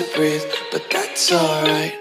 to breathe, but that's alright.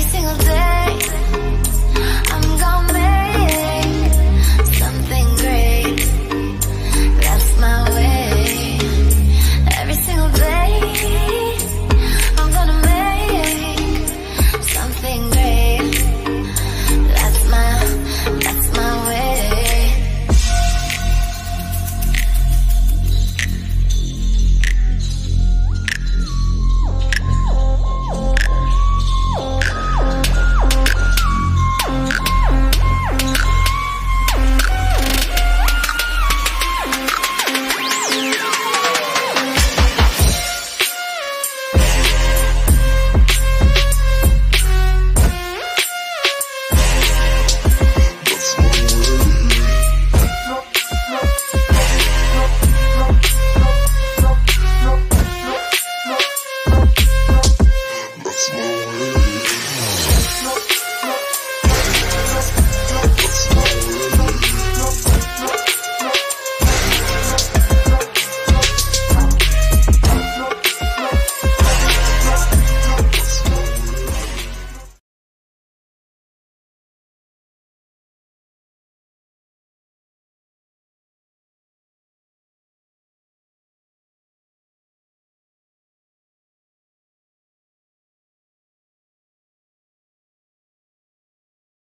every single day.